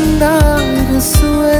andar sul